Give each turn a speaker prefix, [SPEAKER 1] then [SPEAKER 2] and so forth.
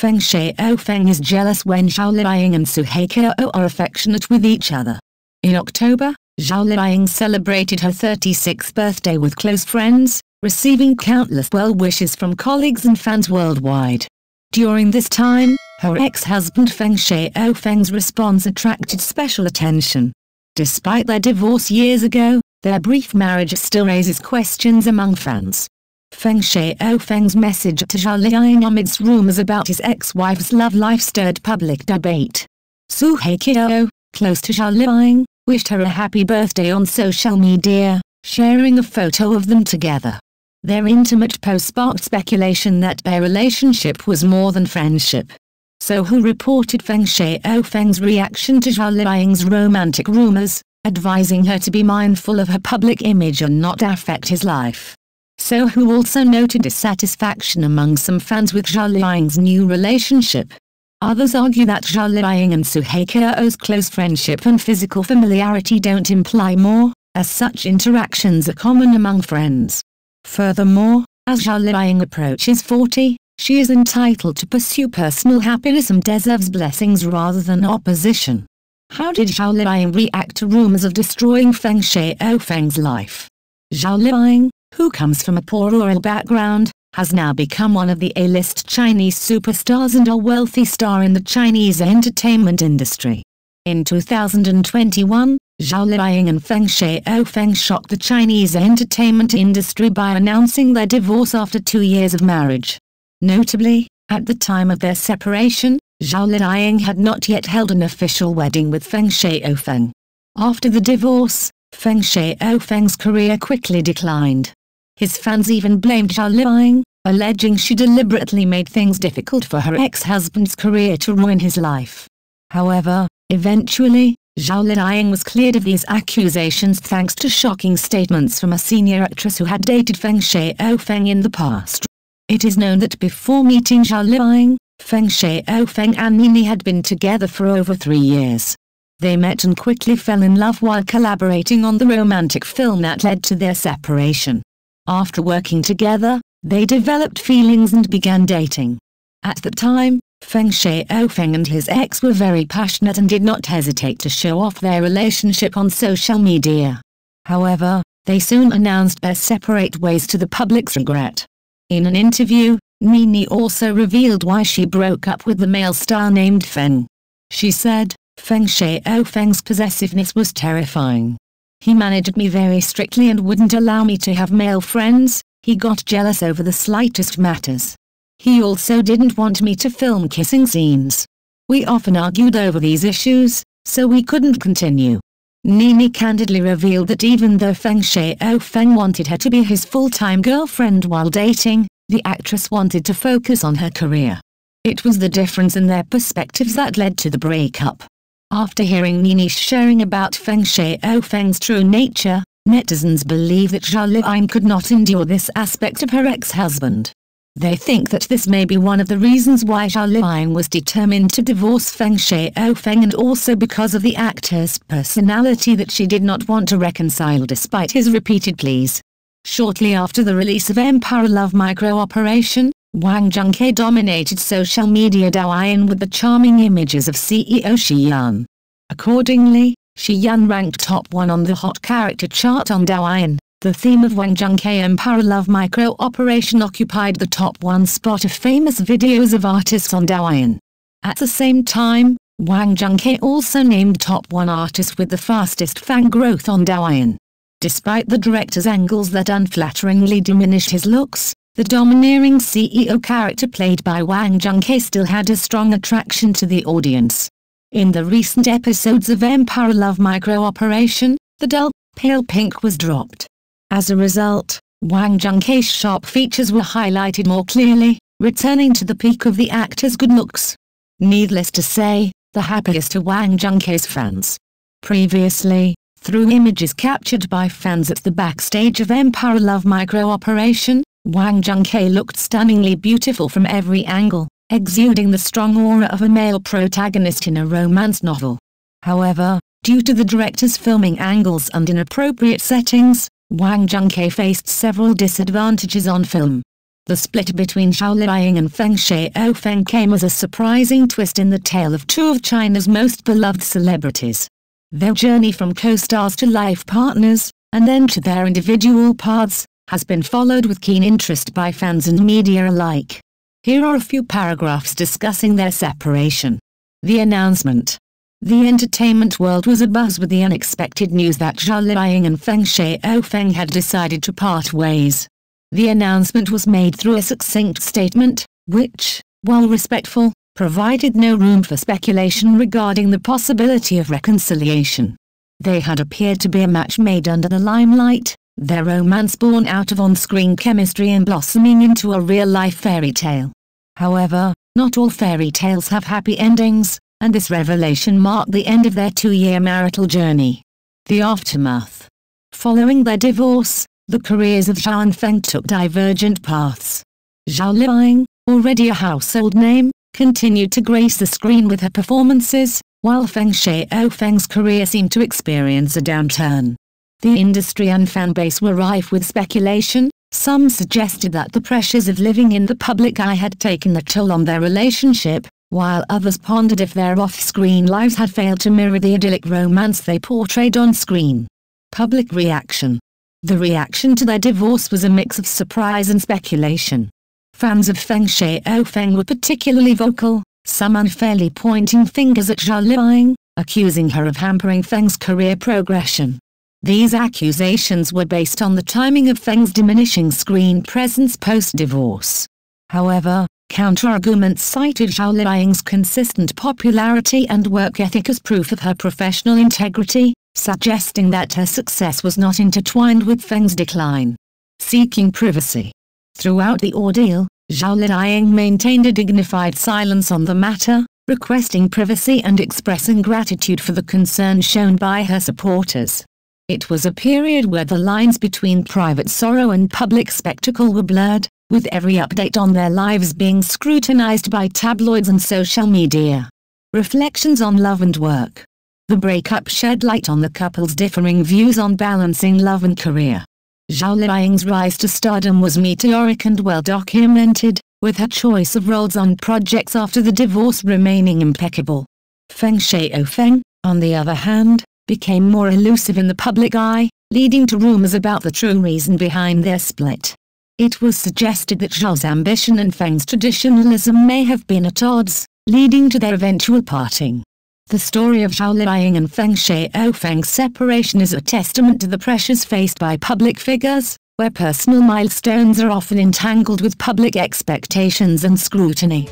[SPEAKER 1] Feng Xiao oh Feng is jealous when Zhao Liying and Xu Haiqiao oh are affectionate with each other. In October, Zhao Liying celebrated her 36th birthday with close friends, receiving countless well wishes from colleagues and fans worldwide. During this time, her ex-husband Feng Xiao oh Feng's response attracted special attention. Despite their divorce years ago, their brief marriage still raises questions among fans. Feng Shaofeng's message to Zhao Liying amidst rumors about his ex-wife's love life stirred public debate. Xu Haiqiao, close to Zhao Liying, wished her a happy birthday on social media, sharing a photo of them together. Their intimate post sparked speculation that their relationship was more than friendship. Sohu reported Feng Shaofeng's reaction to Zhao Liying's romantic rumors, advising her to be mindful of her public image and not affect his life. Sohu also noted dissatisfaction among some fans with Zhao Liying's new relationship. Others argue that Zhao Liying and Xu Haiqiao's close friendship and physical familiarity don't imply more, as such interactions are common among friends. Furthermore, as Zhao Liying approaches 40, she is entitled to pursue personal happiness and deserves blessings rather than opposition. How did Zhao Liying react to rumors of destroying Feng Shaofeng's life? Zhao Liying, who comes from a poor rural background, has now become one of the A-list Chinese superstars and a wealthy star in the Chinese entertainment industry. In 2021, Zhao Liying and Feng Shaofeng shocked the Chinese entertainment industry by announcing their divorce after two years of marriage. Notably, at the time of their separation, Zhao Liying had not yet held an official wedding with Feng Shaofeng. After the divorce, Feng Shaofeng's career quickly declined. His fans even blamed Zhao Liying, alleging she deliberately made things difficult for her ex-husband's career to ruin his life. However, eventually, Zhao Liying was cleared of these accusations thanks to shocking statements from a senior actress who had dated Feng Shaofeng in the past. It is known that before meeting Zhao Liying, Feng Shaofeng and Nini had been together for over three years. They met and quickly fell in love while collaborating on the romantic film that led to their separation. After working together, they developed feelings and began dating. At the time, Feng Feng and his ex were very passionate and did not hesitate to show off their relationship on social media. However, they soon announced their separate ways to the public's regret. In an interview, Nini also revealed why she broke up with the male star named Feng. She said, Feng Shaofeng's possessiveness was terrifying. He managed me very strictly and wouldn't allow me to have male friends, he got jealous over the slightest matters. He also didn't want me to film kissing scenes. We often argued over these issues, so we couldn't continue. Nini candidly revealed that even though Feng Xiao oh Feng wanted her to be his full-time girlfriend while dating, the actress wanted to focus on her career. It was the difference in their perspectives that led to the breakup. After hearing Nini sharing about Feng Xiao oh, Feng's true nature, netizens believe that Zhao Liying could not endure this aspect of her ex-husband. They think that this may be one of the reasons why Zhao Liying was determined to divorce Feng Xiao oh, Feng and also because of the actor's personality that she did not want to reconcile despite his repeated pleas. Shortly after the release of Empire Love Micro Operation, Wang Zhengke dominated social media Douyin with the charming images of CEO Xi Yan. Accordingly, Xi Yan ranked top 1 on the hot character chart on Douyin. The theme of Wang Zhengke Empire Love Micro Operation occupied the top 1 spot of famous videos of artists on Douyin. At the same time, Wang Zhengke also named top 1 artist with the fastest fan growth on Douyin. Despite the director's angles that unflatteringly diminished his looks, the domineering CEO character played by Wang Zhengke still had a strong attraction to the audience. In the recent episodes of Empire Love Micro Operation, the dull, pale pink was dropped. As a result, Wang Zhengke's sharp features were highlighted more clearly, returning to the peak of the actor's good looks. Needless to say, the happiest are Wang Zhengke's fans. Previously, through images captured by fans at the backstage of Empire Love Micro Operation, Wang Zhengke looked stunningly beautiful from every angle, exuding the strong aura of a male protagonist in a romance novel. However, due to the director's filming angles and inappropriate settings, Wang Zhengke faced several disadvantages on film. The split between Zhao Liying and Feng Shaofeng came as a surprising twist in the tale of two of China's most beloved celebrities. Their journey from co-stars to life partners, and then to their individual paths, has been followed with keen interest by fans and media alike. Here are a few paragraphs discussing their separation. The announcement. The entertainment world was abuzz with the unexpected news that Zhao Liying and Feng Shaofeng had decided to part ways. The announcement was made through a succinct statement, which, while respectful, provided no room for speculation regarding the possibility of reconciliation. They had appeared to be a match made under the limelight, their romance born out of on-screen chemistry and blossoming into a real-life fairy tale. However, not all fairy tales have happy endings, and this revelation marked the end of their two-year marital journey. The aftermath. Following their divorce, the careers of Zhao and Feng took divergent paths. Zhao Liying, already a household name, continued to grace the screen with her performances, while Feng Shaofeng's career seemed to experience a downturn. The industry and fanbase were rife with speculation, some suggested that the pressures of living in the public eye had taken a toll on their relationship, while others pondered if their off-screen lives had failed to mirror the idyllic romance they portrayed on screen. Public reaction The reaction to their divorce was a mix of surprise and speculation. Fans of Feng Shaofeng were particularly vocal, some unfairly pointing fingers at Zhao Liying, accusing her of hampering Feng's career progression. These accusations were based on the timing of Feng's diminishing screen presence post-divorce. However, counter-arguments cited Zhao Liying's consistent popularity and work ethic as proof of her professional integrity, suggesting that her success was not intertwined with Feng's decline. Seeking privacy. Throughout the ordeal, Zhao Liying maintained a dignified silence on the matter, requesting privacy and expressing gratitude for the concern shown by her supporters. It was a period where the lines between private sorrow and public spectacle were blurred, with every update on their lives being scrutinized by tabloids and social media. Reflections on love and work. The breakup shed light on the couple's differing views on balancing love and career. Zhao Liying's rise to stardom was meteoric and well documented, with her choice of roles on projects after the divorce remaining impeccable. Feng Shaofeng, on the other hand, became more elusive in the public eye, leading to rumors about the true reason behind their split. It was suggested that Zhao's ambition and Feng's traditionalism may have been at odds, leading to their eventual parting. The story of Zhao Liying and Feng Shaofeng's separation is a testament to the pressures faced by public figures, where personal milestones are often entangled with public expectations and scrutiny.